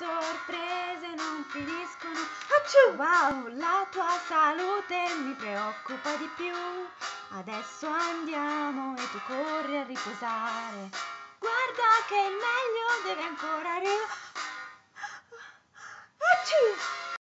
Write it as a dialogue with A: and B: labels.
A: sorprese non finiscono.
B: Acciù!
A: Wow, la tua salute mi preoccupa di più. Adesso andiamo e tu corri a riposare. Guarda che il